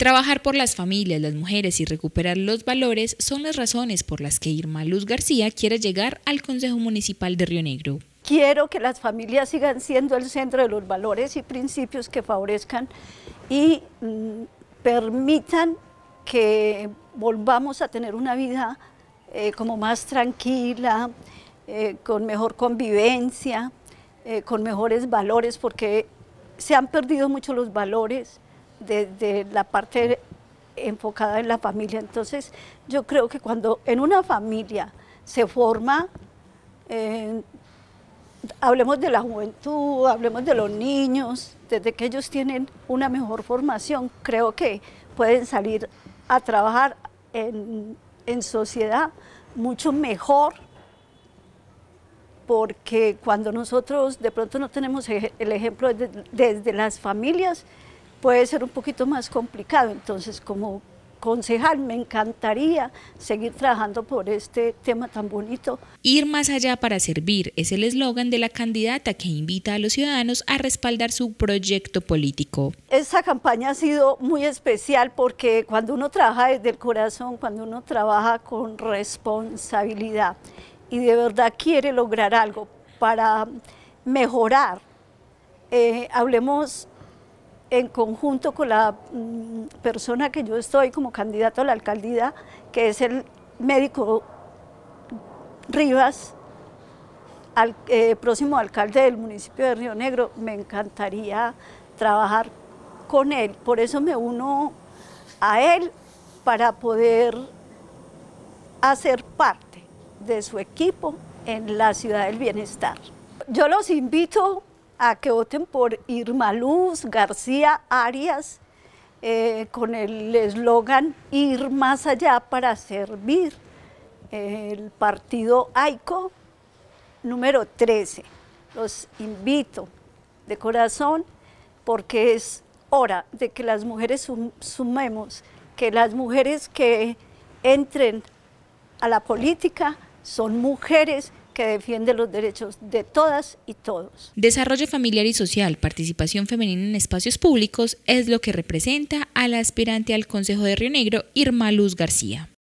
Trabajar por las familias, las mujeres y recuperar los valores son las razones por las que Irma Luz García quiere llegar al Consejo Municipal de Río Negro. Quiero que las familias sigan siendo el centro de los valores y principios que favorezcan y mm, permitan que volvamos a tener una vida eh, como más tranquila, eh, con mejor convivencia, eh, con mejores valores, porque se han perdido mucho los valores de, la parte enfocada en la familia. Entonces, yo creo que cuando en una familia se forma, eh, hablemos de la juventud, hablemos de los niños, desde que ellos tienen una mejor formación, creo que pueden salir a trabajar en, sociedad mucho mejor porque cuando nosotros de pronto no tenemos el ejemplo desde las familias, puede ser un poquito más complicado. Entonces, como concejal, me encantaría seguir trabajando por este tema tan bonito. Ir más allá para servir es el eslogan de la candidata que invita a los ciudadanos a respaldar su proyecto político. Esta campaña ha sido muy especial porque cuando uno trabaja desde el corazón, cuando uno trabaja con responsabilidad y de verdad quiere lograr algo para mejorar, eh, hablemos en conjunto con la mm, persona que yo estoy como candidato a la alcaldía, que es el médico Rivas, eh, próximo alcalde del municipio de Río Negro, me encantaría trabajar con él. Por eso me uno a él para poder hacer parte de su equipo en la ciudad del bienestar. Yo los invito a que voten por Irma Luz García Arias eh, con el eslogan Ir más allá para servir. El partido AICO número 13. Los invito de corazón porque es hora de que las mujeres sumemos, que las mujeres que entren a la política son mujeres que defiende los derechos de todas y todos. Desarrollo familiar y social, participación femenina en espacios públicos es lo que representa a la aspirante al Consejo de Río Negro, Irma Luz García.